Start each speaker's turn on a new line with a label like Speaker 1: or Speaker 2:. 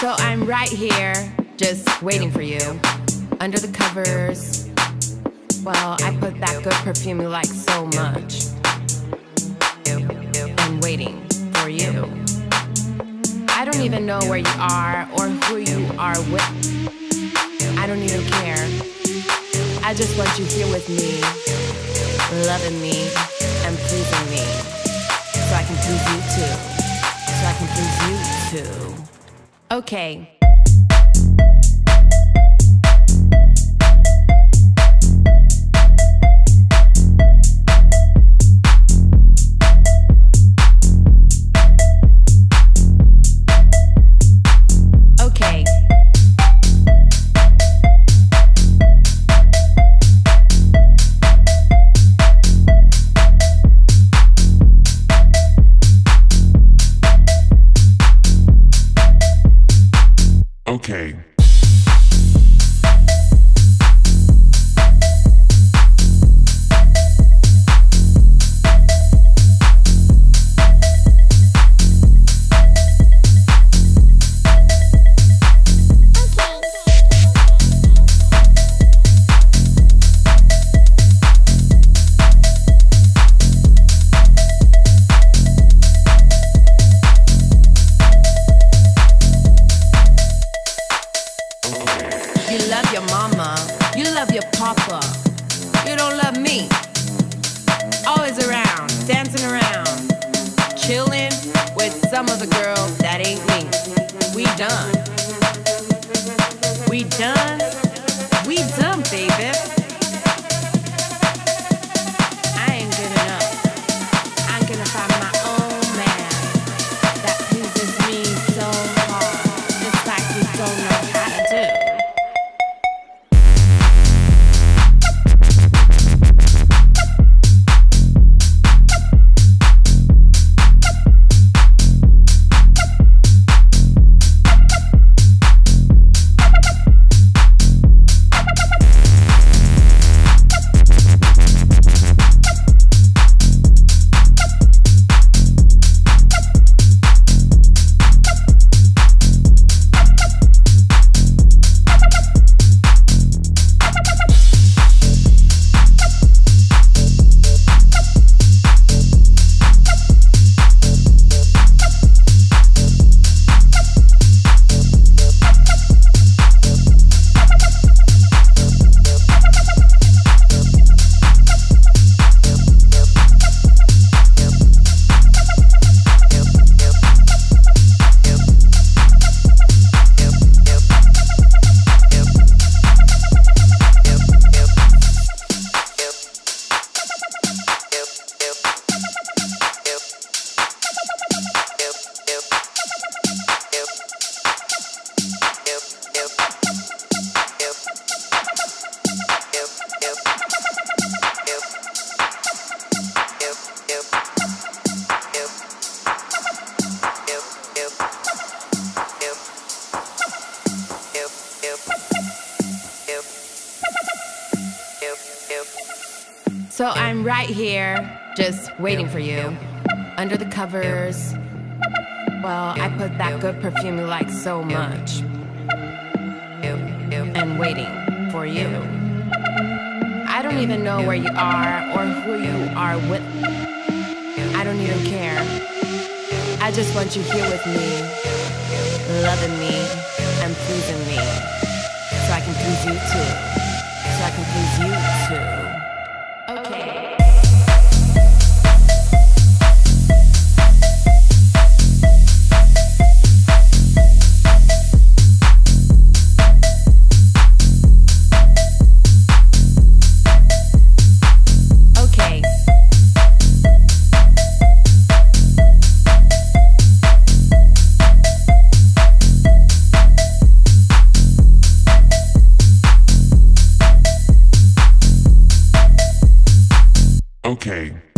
Speaker 1: So I'm right here, just waiting for you. Under the covers. Well, I put that good perfume you like so much. And waiting for you. I don't even know where you are or who you are with. I don't even care. I just want you here with me, loving me and pleasing me. So I can please you too. So I can please you too. Okay. Some other girl So I'm right here, just waiting for you. Under the covers. Well, I put that good perfume you like so much. And waiting for you. I don't even know where you are or who you are with. I don't even care. I just want you here with me, loving me and pleasing me. So I can please you too. So I can please you. Okay. Okay.